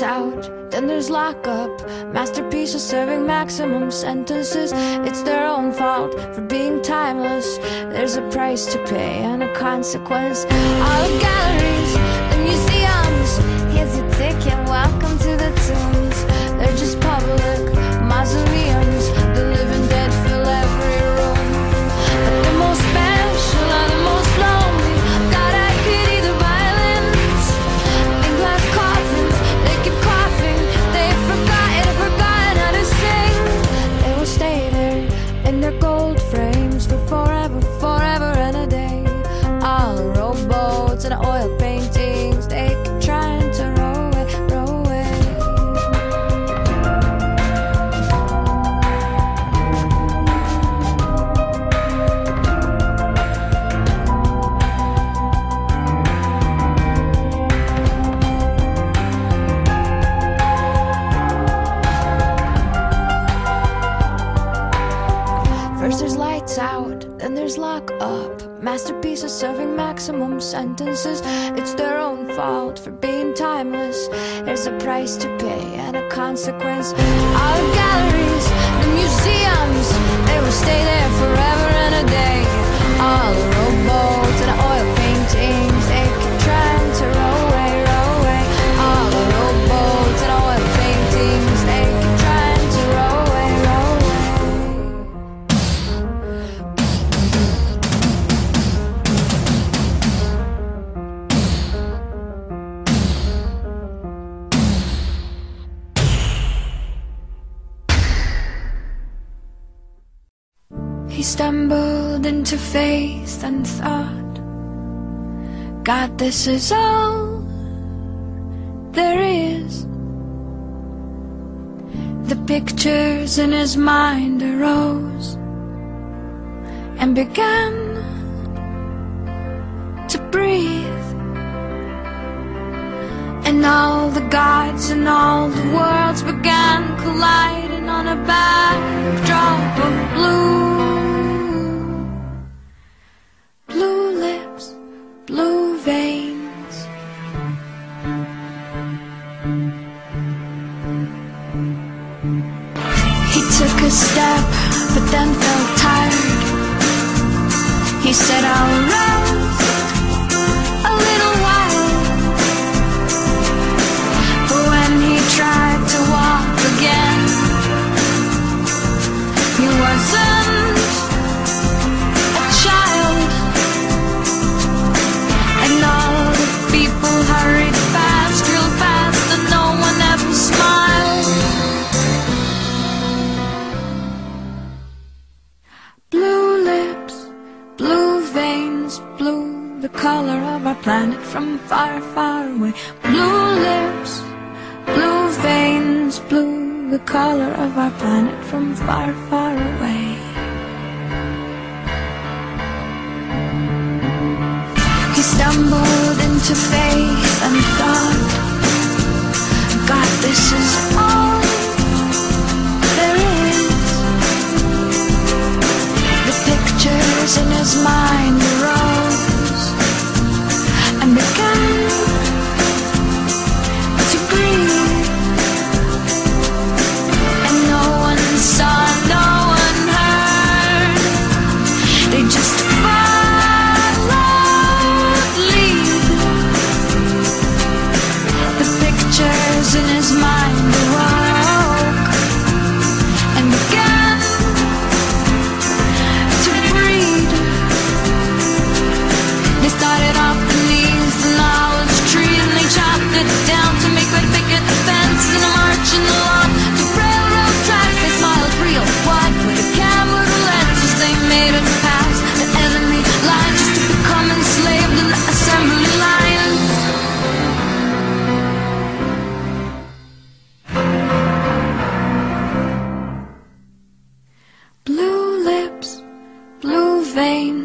lights out, then there's lockup. Masterpieces serving maximum sentences. It's their own fault for being timeless. There's a price to pay and a consequence. All the galleries, the museums, here's your ticket. Lights out, then there's lock up. Masterpieces serving maximum sentences. It's their own fault for being timeless. There's a price to pay and a consequence. All the galleries, the museums, they will stay there forever and a day. All stumbled into faith and thought, God, this is all there is. The pictures in his mind arose and began to breathe. And all the gods and all the worlds began colliding on a backdrop of blue. Blue blue, the color of our planet from far, far away. Blue lips, blue veins, blue, the color of our planet from far, far away. He stumbled into faith and thought, God, this is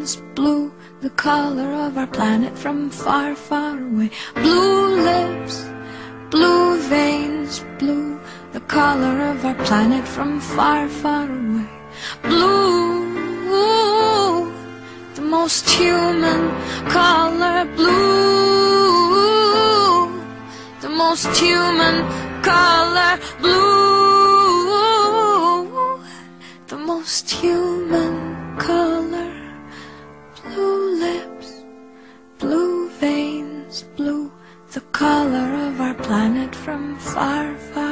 veins, blue, the color of our planet from far, far away. Blue lips, blue veins, blue, the color of our planet from far, far away. Blue, the most human color, blue, the most human color, blue. the most human color of our planet from far, far